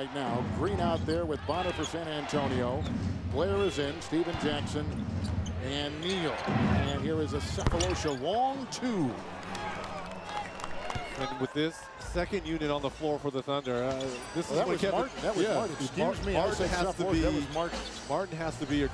right now. Green out there with Bonner for San Antonio. Blair is in. Stephen Jackson and Neal. And here is a Sefolosha long two. And with this second unit on the floor for the Thunder, uh, this Well, that is what was Kevin. Martin. That was yeah, Martin. Excuse Martin, me. Martin has to be. Martin. Martin has to be a.